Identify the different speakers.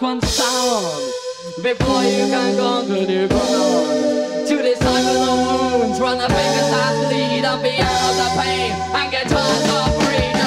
Speaker 1: just one sound before you can go to the ground. To disciple the wounds, run the fingers that lead and be the pain, and get yourself free.